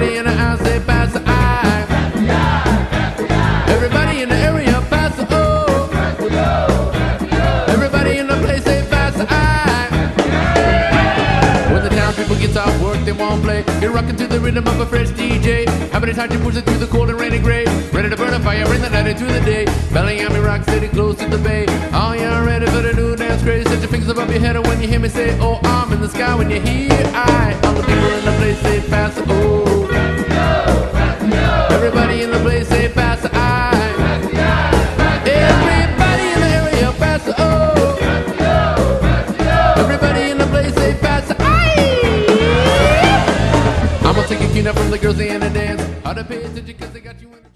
Everybody in the house, they pass Everybody in the area, pass the O. Pass. Everybody in the place, say pass the eye. Pass the eye. When the townspeople gets off work, they wanna play. You're rocking to the rhythm of a fresh DJ. How many times you push it through the cold and rainy gray? Ready to burn a fire, bring the night into the day. Bellingham, Rock City, close to the bay. All y'all ready for the new dance craze? Set your fingers above your head and when you hear me say, Oh, I'm in the sky. When you hear I, all the people in the place say, Pass the oh. I'm gonna take a now from the girls in the dance. How to pay attention, cause they got you in.